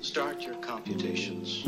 Start your computations.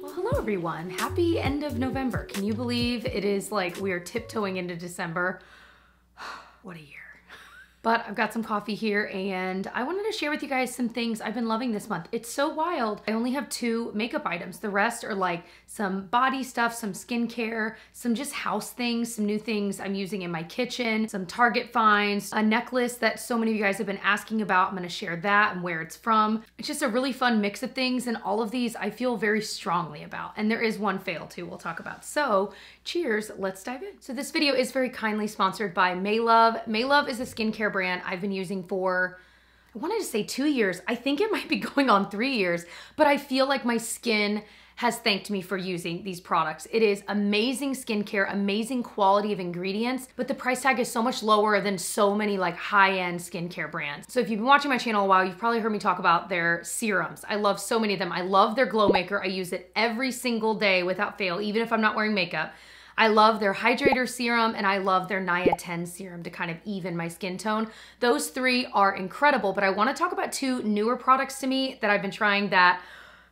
Well, hello everyone. Happy end of November. Can you believe it is like we are tiptoeing into December? what a year. But I've got some coffee here and I want to share with you guys some things I've been loving this month. It's so wild. I only have two makeup items. The rest are like some body stuff, some skincare, some just house things, some new things I'm using in my kitchen, some Target finds, a necklace that so many of you guys have been asking about. I'm gonna share that and where it's from. It's just a really fun mix of things and all of these I feel very strongly about. And there is one fail too we'll talk about. So cheers, let's dive in. So this video is very kindly sponsored by Maelove. Maelove is a skincare brand I've been using for I wanted to say two years. I think it might be going on three years, but I feel like my skin has thanked me for using these products. It is amazing skincare, amazing quality of ingredients, but the price tag is so much lower than so many like high-end skincare brands. So if you've been watching my channel a while, you've probably heard me talk about their serums. I love so many of them. I love their Glow Maker. I use it every single day without fail, even if I'm not wearing makeup. I love their hydrator serum and I love their Niaten serum to kind of even my skin tone. Those three are incredible, but I wanna talk about two newer products to me that I've been trying that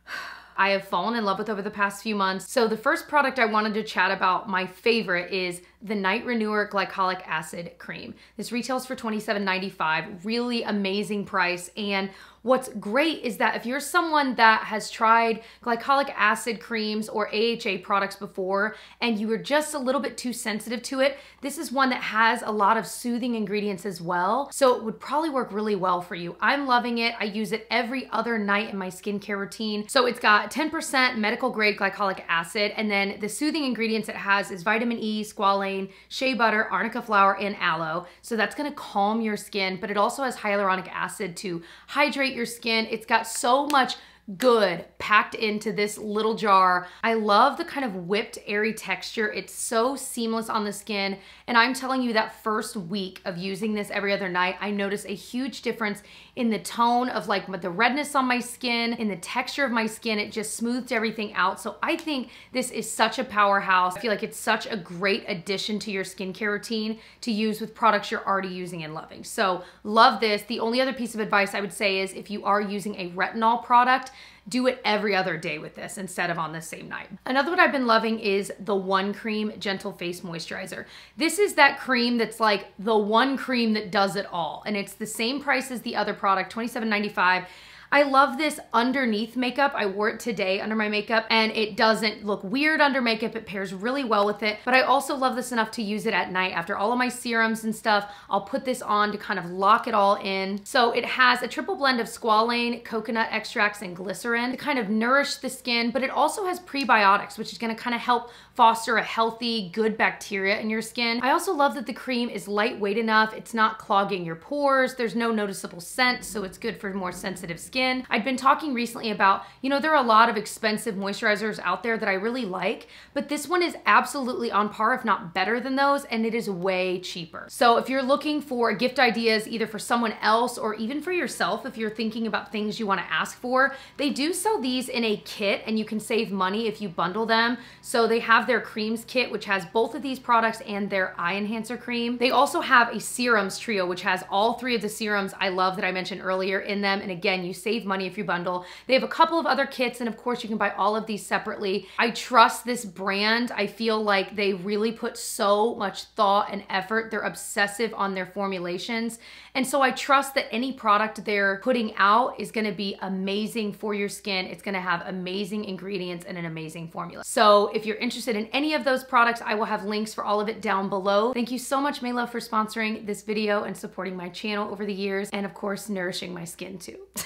I have fallen in love with over the past few months. So the first product I wanted to chat about, my favorite, is the Night Renewer Glycolic Acid Cream. This retails for $27.95, really amazing price. And what's great is that if you're someone that has tried glycolic acid creams or AHA products before and you were just a little bit too sensitive to it, this is one that has a lot of soothing ingredients as well. So it would probably work really well for you. I'm loving it. I use it every other night in my skincare routine. So it's got 10% medical grade glycolic acid and then the soothing ingredients it has is vitamin E, squalane, shea butter, arnica flower, and aloe. So that's gonna calm your skin, but it also has hyaluronic acid to hydrate your skin. It's got so much good packed into this little jar. I love the kind of whipped airy texture. It's so seamless on the skin. And I'm telling you that first week of using this every other night, I noticed a huge difference in the tone of like the redness on my skin, in the texture of my skin. It just smoothed everything out. So I think this is such a powerhouse. I feel like it's such a great addition to your skincare routine to use with products you're already using and loving. So love this. The only other piece of advice I would say is if you are using a retinol product, do it every other day with this instead of on the same night. Another one I've been loving is the One Cream Gentle Face Moisturizer. This is that cream that's like the one cream that does it all. And it's the same price as the other product, $27.95. I love this underneath makeup. I wore it today under my makeup and it doesn't look weird under makeup. It pairs really well with it. But I also love this enough to use it at night after all of my serums and stuff. I'll put this on to kind of lock it all in. So it has a triple blend of squalane, coconut extracts, and glycerin to kind of nourish the skin, but it also has prebiotics, which is gonna kind of help foster a healthy, good bacteria in your skin. I also love that the cream is lightweight enough. It's not clogging your pores. There's no noticeable scent, so it's good for more sensitive skin. I've been talking recently about, you know, there are a lot of expensive moisturizers out there that I really like, but this one is absolutely on par, if not better than those, and it is way cheaper. So if you're looking for gift ideas either for someone else or even for yourself, if you're thinking about things you wanna ask for, they do sell these in a kit and you can save money if you bundle them. So they have their creams kit, which has both of these products and their eye enhancer cream. They also have a serums trio, which has all three of the serums I love that I mentioned earlier in them. And again, you save money if you bundle. They have a couple of other kits, and of course, you can buy all of these separately. I trust this brand. I feel like they really put so much thought and effort. They're obsessive on their formulations. And so I trust that any product they're putting out is gonna be amazing for your skin. It's gonna have amazing ingredients and an amazing formula. So if you're interested in any of those products, I will have links for all of it down below. Thank you so much, Maelove, for sponsoring this video and supporting my channel over the years, and of course, nourishing my skin too.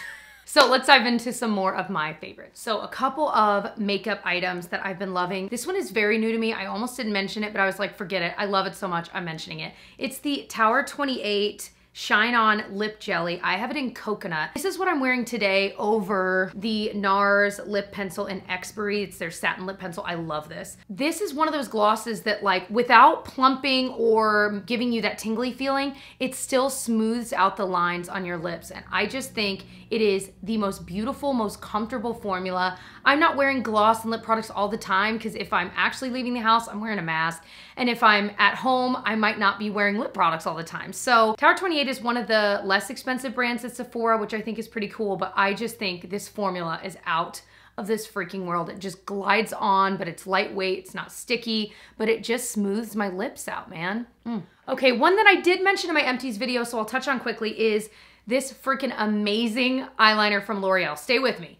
So let's dive into some more of my favorites. So a couple of makeup items that I've been loving. This one is very new to me. I almost didn't mention it, but I was like, forget it. I love it so much, I'm mentioning it. It's the Tower 28 Shine On Lip Jelly. I have it in coconut. This is what I'm wearing today over the NARS lip pencil in Exbury. It's their satin lip pencil. I love this. This is one of those glosses that like without plumping or giving you that tingly feeling, it still smooths out the lines on your lips. And I just think it is the most beautiful, most comfortable formula. I'm not wearing gloss and lip products all the time because if I'm actually leaving the house, I'm wearing a mask. And if I'm at home, I might not be wearing lip products all the time. So Tower 28 is one of the less expensive brands at Sephora, which I think is pretty cool, but I just think this formula is out of this freaking world. It just glides on, but it's lightweight, it's not sticky, but it just smooths my lips out, man. Mm. Okay, one that I did mention in my empties video, so I'll touch on quickly, is this freaking amazing eyeliner from L'Oreal. Stay with me.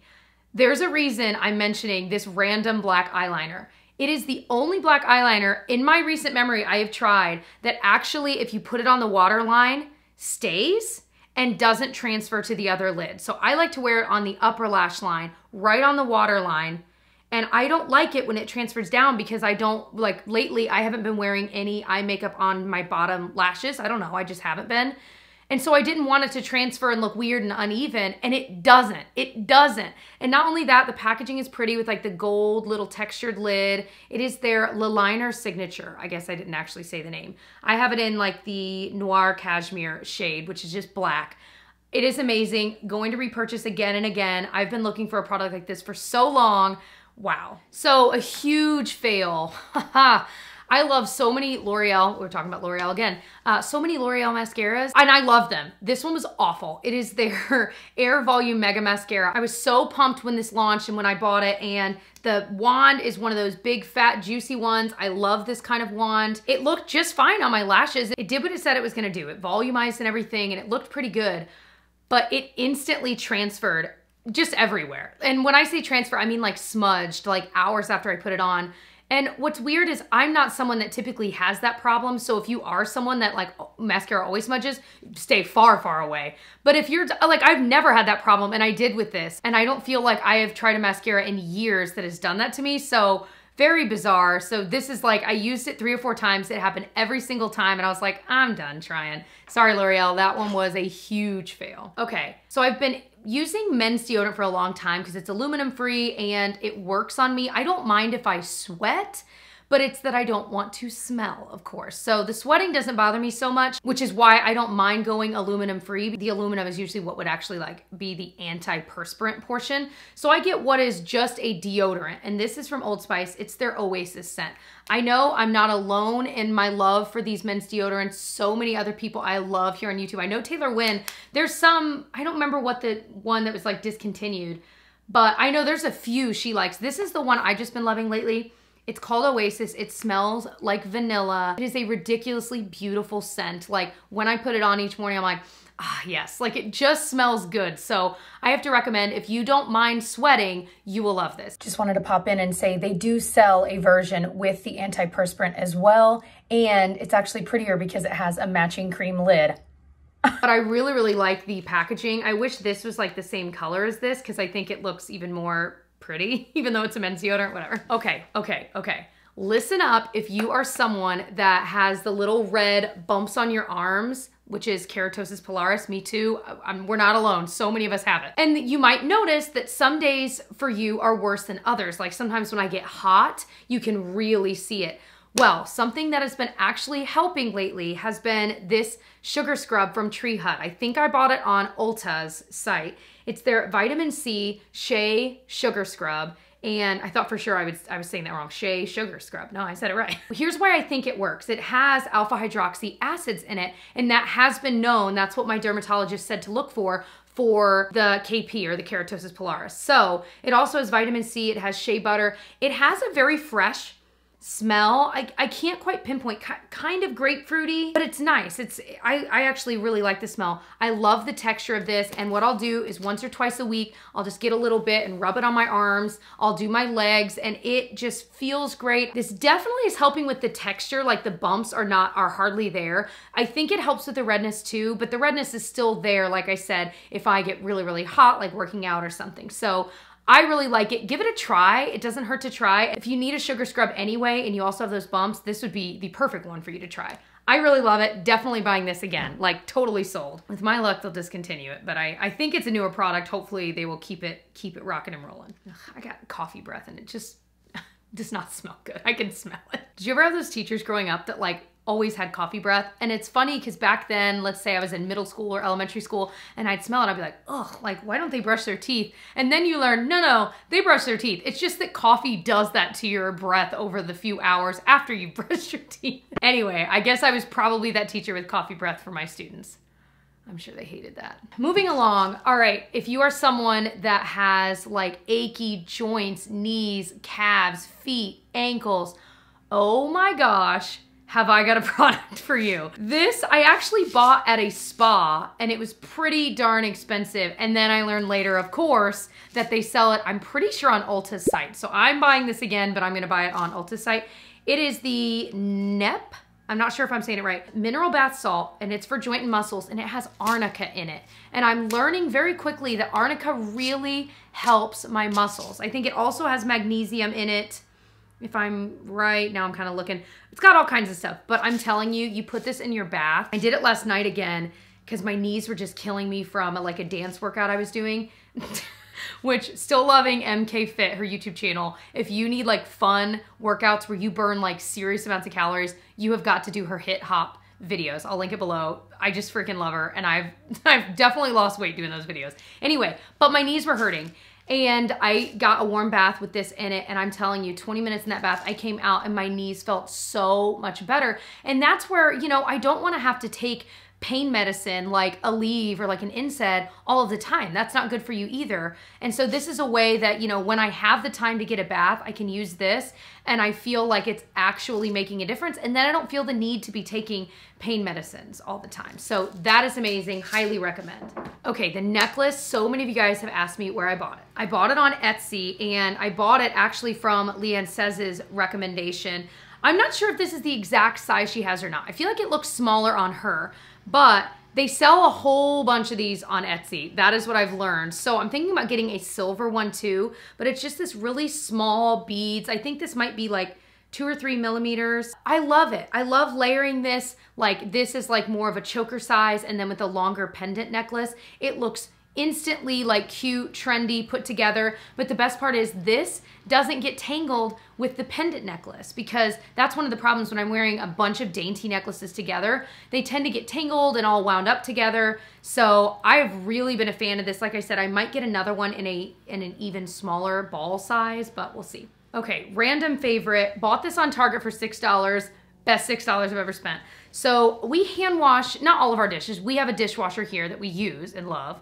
There's a reason I'm mentioning this random black eyeliner. It is the only black eyeliner in my recent memory I have tried that actually, if you put it on the waterline, stays and doesn't transfer to the other lid. So I like to wear it on the upper lash line, right on the waterline. And I don't like it when it transfers down because I don't, like lately, I haven't been wearing any eye makeup on my bottom lashes. I don't know, I just haven't been. And so I didn't want it to transfer and look weird and uneven, and it doesn't. It doesn't. And not only that, the packaging is pretty with like the gold little textured lid. It is their Le Liner signature. I guess I didn't actually say the name. I have it in like the Noir Cashmere shade, which is just black. It is amazing. Going to repurchase again and again. I've been looking for a product like this for so long. Wow. So a huge fail. I love so many L'Oreal, we're talking about L'Oreal again, uh, so many L'Oreal mascaras, and I love them. This one was awful. It is their Air Volume Mega Mascara. I was so pumped when this launched and when I bought it, and the wand is one of those big, fat, juicy ones. I love this kind of wand. It looked just fine on my lashes. It did what it said it was gonna do. It volumized and everything, and it looked pretty good, but it instantly transferred just everywhere. And when I say transfer, I mean like smudged, like hours after I put it on. And what's weird is I'm not someone that typically has that problem. So if you are someone that like mascara always smudges, stay far, far away. But if you're like, I've never had that problem and I did with this. And I don't feel like I have tried a mascara in years that has done that to me. So very bizarre. So this is like, I used it three or four times. It happened every single time. And I was like, I'm done trying. Sorry, L'Oreal, that one was a huge fail. Okay, so I've been using men's deodorant for a long time because it's aluminum free and it works on me. I don't mind if I sweat but it's that I don't want to smell, of course. So the sweating doesn't bother me so much, which is why I don't mind going aluminum free. The aluminum is usually what would actually like be the antiperspirant portion. So I get what is just a deodorant, and this is from Old Spice. It's their Oasis scent. I know I'm not alone in my love for these men's deodorants. So many other people I love here on YouTube. I know Taylor Wynn, there's some, I don't remember what the one that was like discontinued, but I know there's a few she likes. This is the one I've just been loving lately. It's called Oasis. It smells like vanilla. It is a ridiculously beautiful scent. Like when I put it on each morning, I'm like, ah, yes, like it just smells good. So I have to recommend if you don't mind sweating, you will love this. Just wanted to pop in and say they do sell a version with the antiperspirant as well. And it's actually prettier because it has a matching cream lid. but I really, really like the packaging. I wish this was like the same color as this because I think it looks even more pretty, even though it's a men's deodorant, whatever. Okay, okay, okay. Listen up if you are someone that has the little red bumps on your arms, which is keratosis pilaris, me too. I'm, we're not alone. So many of us have it. And you might notice that some days for you are worse than others. Like sometimes when I get hot, you can really see it. Well, something that has been actually helping lately has been this sugar scrub from Tree Hut. I think I bought it on Ulta's site. It's their vitamin C Shea Sugar Scrub. And I thought for sure I, would, I was saying that wrong. Shea Sugar Scrub. No, I said it right. Here's why I think it works. It has alpha hydroxy acids in it, and that has been known. That's what my dermatologist said to look for for the KP or the keratosis pilaris. So it also has vitamin C, it has shea butter. It has a very fresh smell. I, I can't quite pinpoint, kind of grapefruity, but it's nice. It's I, I actually really like the smell. I love the texture of this. And what I'll do is once or twice a week, I'll just get a little bit and rub it on my arms. I'll do my legs and it just feels great. This definitely is helping with the texture. Like the bumps are not, are hardly there. I think it helps with the redness too, but the redness is still there. Like I said, if I get really, really hot, like working out or something. So I really like it. Give it a try. It doesn't hurt to try. If you need a sugar scrub anyway and you also have those bumps, this would be the perfect one for you to try. I really love it. Definitely buying this again. Like totally sold. With my luck, they'll discontinue it, but I, I think it's a newer product. Hopefully they will keep it keep it rocking and rolling. Ugh, I got coffee breath and it just does not smell good. I can smell it. Did you ever have those teachers growing up that like always had coffee breath. And it's funny because back then, let's say I was in middle school or elementary school and I'd smell it, I'd be like, ugh, like, why don't they brush their teeth? And then you learn, no, no, they brush their teeth. It's just that coffee does that to your breath over the few hours after you brush your teeth. anyway, I guess I was probably that teacher with coffee breath for my students. I'm sure they hated that. Moving along, all right, if you are someone that has like achy joints, knees, calves, feet, ankles, oh my gosh, have I got a product for you. This I actually bought at a spa and it was pretty darn expensive. And then I learned later, of course, that they sell it, I'm pretty sure on Ulta's site. So I'm buying this again, but I'm gonna buy it on Ulta's site. It is the NEP, I'm not sure if I'm saying it right, mineral bath salt, and it's for joint and muscles, and it has arnica in it. And I'm learning very quickly that arnica really helps my muscles. I think it also has magnesium in it if I'm right. Now I'm kind of looking. It's got all kinds of stuff, but I'm telling you, you put this in your bath. I did it last night again because my knees were just killing me from a, like a dance workout I was doing. Which still loving MK Fit, her YouTube channel. If you need like fun workouts where you burn like serious amounts of calories, you have got to do her hit hop videos. I'll link it below. I just freaking love her and I've I've definitely lost weight doing those videos. Anyway, but my knees were hurting and I got a warm bath with this in it. And I'm telling you, 20 minutes in that bath, I came out and my knees felt so much better. And that's where, you know, I don't want to have to take pain medicine like Aleve or like an NSAID all of the time. That's not good for you either. And so this is a way that, you know, when I have the time to get a bath, I can use this and I feel like it's actually making a difference. And then I don't feel the need to be taking pain medicines all the time. So that is amazing. Highly recommend. Okay, the necklace. So many of you guys have asked me where I bought it. I bought it on Etsy and I bought it actually from Leanne Says's recommendation. I'm not sure if this is the exact size she has or not. I feel like it looks smaller on her, but they sell a whole bunch of these on Etsy. That is what I've learned. So I'm thinking about getting a silver one too, but it's just this really small beads. I think this might be like two or three millimeters. I love it. I love layering this. Like this is like more of a choker size and then with a longer pendant necklace, it looks instantly like cute, trendy, put together. But the best part is this doesn't get tangled with the pendant necklace because that's one of the problems when I'm wearing a bunch of dainty necklaces together. They tend to get tangled and all wound up together. So I've really been a fan of this. Like I said, I might get another one in a in an even smaller ball size, but we'll see. Okay, random favorite. Bought this on Target for $6. Best $6 I've ever spent. So we hand wash, not all of our dishes. We have a dishwasher here that we use and love.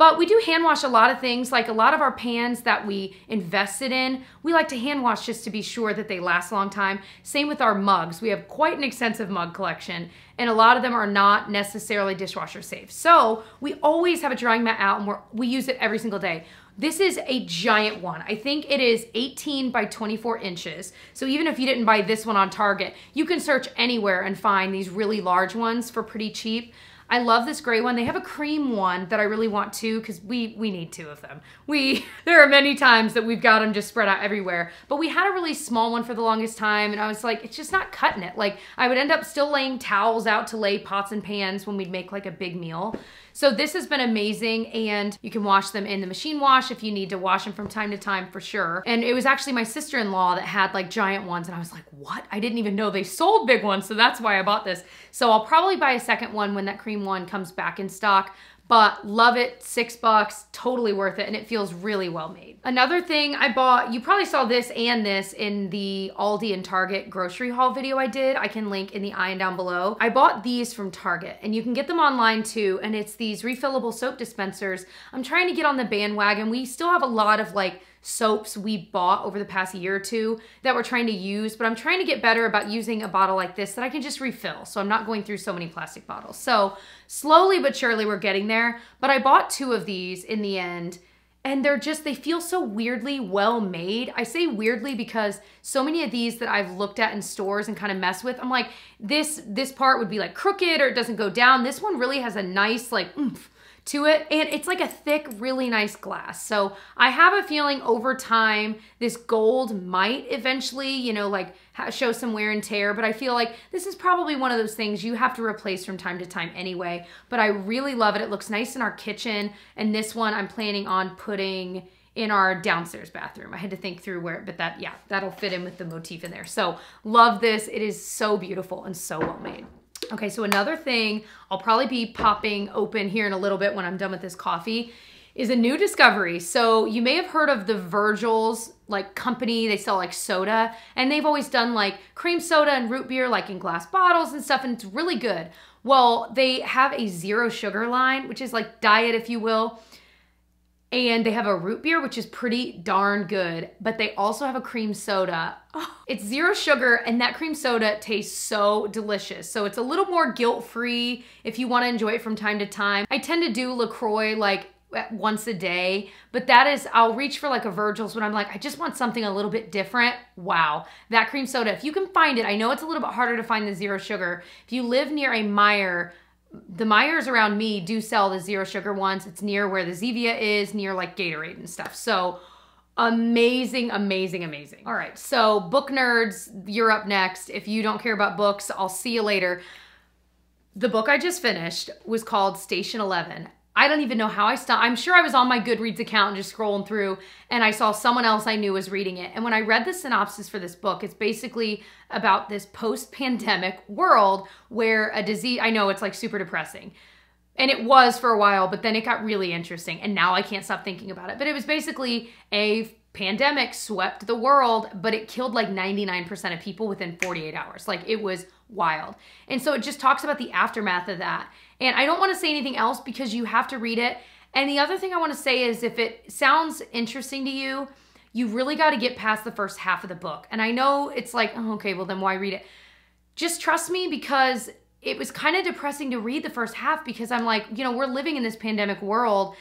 But we do hand wash a lot of things, like a lot of our pans that we invested in, we like to hand wash just to be sure that they last a long time. Same with our mugs. We have quite an extensive mug collection, and a lot of them are not necessarily dishwasher safe. So we always have a drying mat out, and we we use it every single day. This is a giant one. I think it is 18 by 24 inches. So even if you didn't buy this one on Target, you can search anywhere and find these really large ones for pretty cheap. I love this gray one. They have a cream one that I really want too because we we need two of them. We there are many times that we've got them just spread out everywhere. But we had a really small one for the longest time and I was like, it's just not cutting it. Like I would end up still laying towels out to lay pots and pans when we'd make like a big meal. So this has been amazing and you can wash them in the machine wash if you need to wash them from time to time for sure. And it was actually my sister-in-law that had like giant ones and I was like, what? I didn't even know they sold big ones. So that's why I bought this. So I'll probably buy a second one when that cream one comes back in stock but love it, six bucks, totally worth it, and it feels really well made. Another thing I bought, you probably saw this and this in the Aldi and Target grocery haul video I did. I can link in the and down below. I bought these from Target, and you can get them online too, and it's these refillable soap dispensers. I'm trying to get on the bandwagon. We still have a lot of like soaps we bought over the past year or two that we're trying to use, but I'm trying to get better about using a bottle like this that I can just refill. So I'm not going through so many plastic bottles. So slowly but surely we're getting there. But I bought two of these in the end and they're just they feel so weirdly well made i say weirdly because so many of these that i've looked at in stores and kind of mess with i'm like this this part would be like crooked or it doesn't go down this one really has a nice like oomph to it. And it's like a thick, really nice glass. So I have a feeling over time, this gold might eventually, you know, like show some wear and tear. But I feel like this is probably one of those things you have to replace from time to time anyway. But I really love it. It looks nice in our kitchen. And this one I'm planning on putting in our downstairs bathroom. I had to think through where, but that, yeah, that'll fit in with the motif in there. So love this. It is so beautiful and so well made. Okay, so another thing I'll probably be popping open here in a little bit when I'm done with this coffee is a new discovery. So you may have heard of the Virgil's like company. They sell like soda and they've always done like cream soda and root beer like in glass bottles and stuff and it's really good. Well, they have a zero sugar line, which is like diet if you will and they have a root beer, which is pretty darn good, but they also have a cream soda. Oh, it's zero sugar, and that cream soda tastes so delicious. So it's a little more guilt free if you want to enjoy it from time to time. I tend to do LaCroix like once a day, but that is, I'll reach for like a Virgil's when I'm like, I just want something a little bit different. Wow, that cream soda, if you can find it, I know it's a little bit harder to find the zero sugar. If you live near a Meijer, the Meijers around me do sell the zero sugar ones. It's near where the Zevia is, near like Gatorade and stuff. So amazing, amazing, amazing. All right, so book nerds, you're up next. If you don't care about books, I'll see you later. The book I just finished was called Station 11. I don't even know how I stopped. I'm sure I was on my Goodreads account and just scrolling through and I saw someone else I knew was reading it. And when I read the synopsis for this book, it's basically about this post-pandemic world where a disease, I know it's like super depressing. And it was for a while, but then it got really interesting. And now I can't stop thinking about it. But it was basically a pandemic swept the world, but it killed like 99% of people within 48 hours. Like it was wild. And so it just talks about the aftermath of that. And I don't want to say anything else because you have to read it. And the other thing I want to say is if it sounds interesting to you, you really got to get past the first half of the book. And I know it's like, oh, okay, well, then why read it? Just trust me because it was kind of depressing to read the first half because I'm like, you know, we're living in this pandemic world,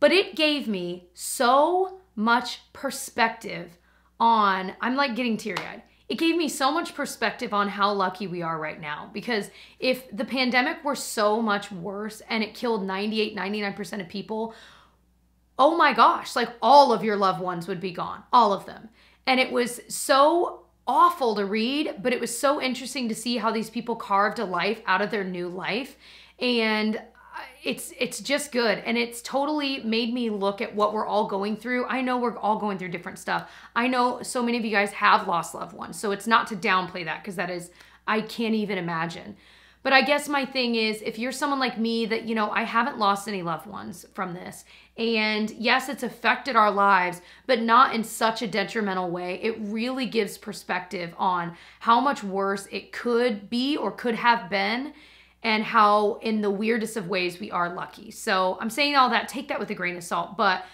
but it gave me so much perspective on, I'm like getting teary eyed it gave me so much perspective on how lucky we are right now. Because if the pandemic were so much worse and it killed 98, 99% of people, oh my gosh, like all of your loved ones would be gone, all of them. And it was so awful to read, but it was so interesting to see how these people carved a life out of their new life. And it's it's just good and it's totally made me look at what we're all going through. I know we're all going through different stuff. I know so many of you guys have lost loved ones. So it's not to downplay that because that is I can't even imagine. But I guess my thing is if you're someone like me that you know I haven't lost any loved ones from this and yes it's affected our lives but not in such a detrimental way. It really gives perspective on how much worse it could be or could have been and how in the weirdest of ways we are lucky. So I'm saying all that, take that with a grain of salt, but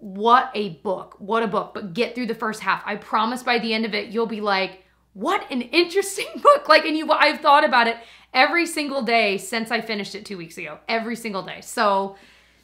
what a book. What a book. But get through the first half. I promise by the end of it, you'll be like, what an interesting book. Like, and you, I've thought about it every single day since I finished it two weeks ago, every single day. So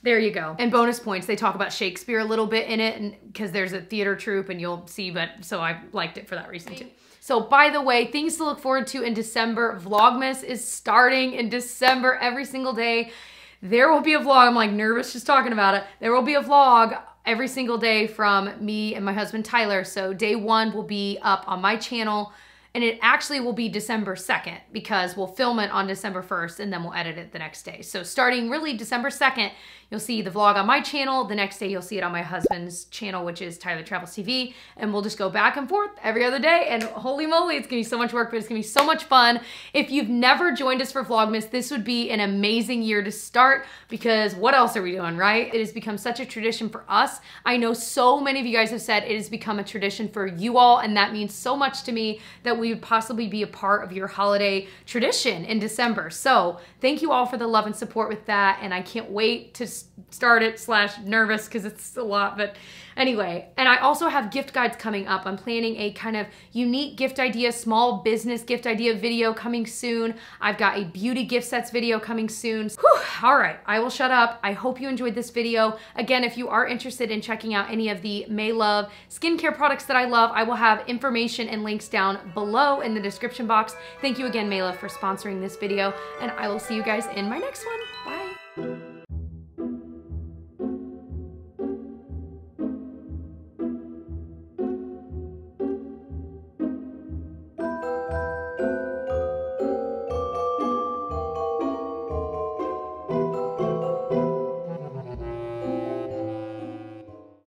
there you go. And bonus points, they talk about Shakespeare a little bit in it and because there's a theater troupe and you'll see, but so I liked it for that reason too. So by the way, things to look forward to in December. Vlogmas is starting in December every single day. There will be a vlog. I'm like nervous just talking about it. There will be a vlog every single day from me and my husband Tyler. So day one will be up on my channel and it actually will be December 2nd because we'll film it on December 1st and then we'll edit it the next day. So starting really December 2nd, You'll see the vlog on my channel. The next day you'll see it on my husband's channel, which is Tyler Travels TV. And we'll just go back and forth every other day. And holy moly, it's gonna be so much work, but it's gonna be so much fun. If you've never joined us for Vlogmas, this would be an amazing year to start because what else are we doing, right? It has become such a tradition for us. I know so many of you guys have said it has become a tradition for you all, and that means so much to me that we would possibly be a part of your holiday tradition in December. So thank you all for the love and support with that, and I can't wait to start it slash nervous because it's a lot but anyway. And i also have gift guides coming up. I'm planning a kind of unique gift idea small business gift idea video coming soon. I've got a beauty gift sets video coming soon. Whew, all right i will shut up. I hope you enjoyed this video. Again if you are interested in checking out any of the Maelove skincare products that i love i will have information and links down below in the description box. Thank you again Maelove for sponsoring this video and i will see you guys in my next one